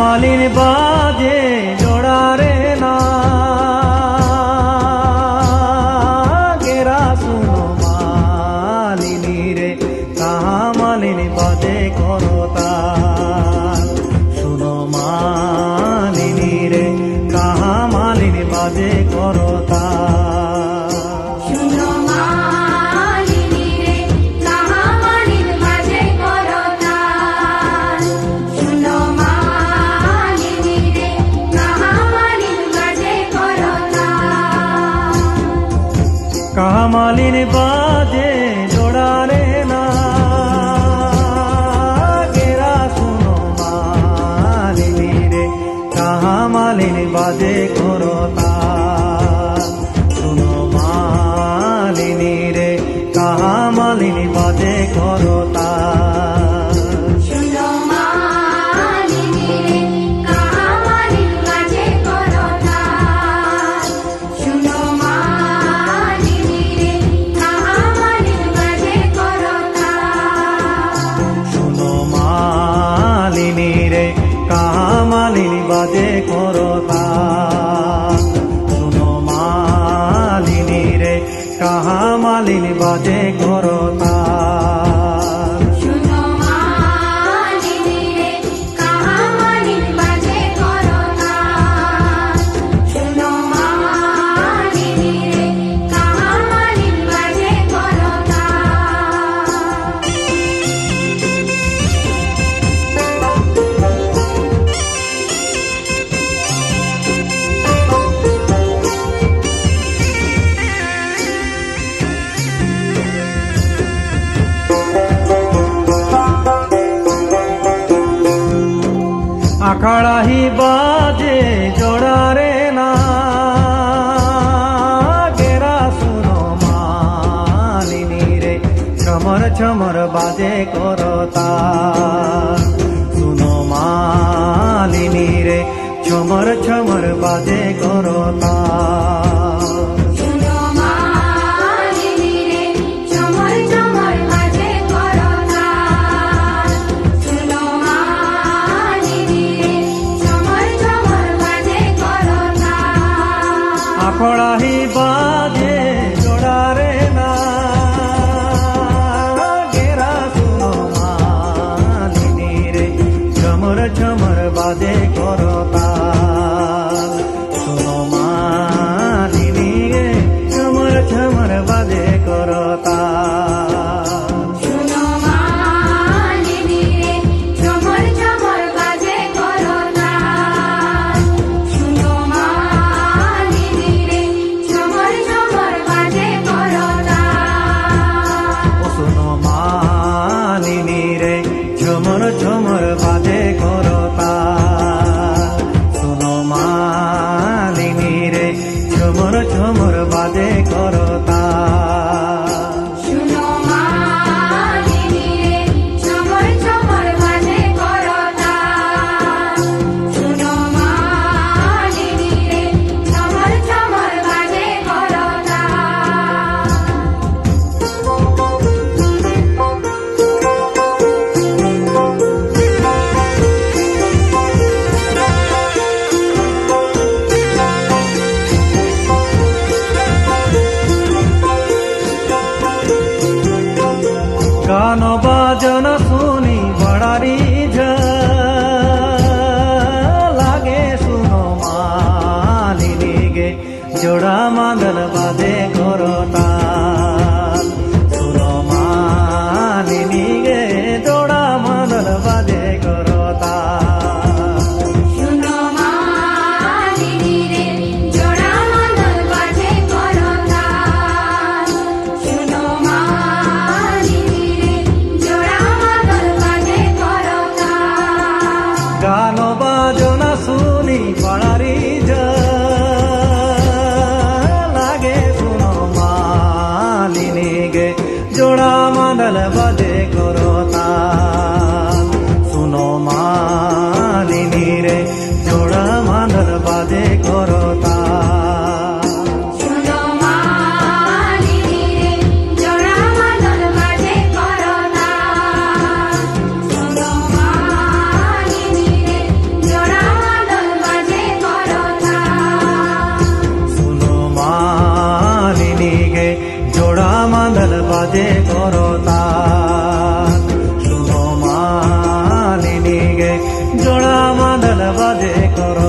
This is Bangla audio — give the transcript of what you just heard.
আমালের বা মালিন বাজে দে করতা আকাড়াহি বাজে জোড়ারে না। গেরা শুনো মানিনি রে ছমর বাজে করতা শুনো মানিনি রে ছমর ছমর বাজে করতা জোড়া মাদল বাদে করতা জোড়া মাদল বাদে করো যে করতা শুভ মালিনী গে জোড়া মাদল বাজে করো।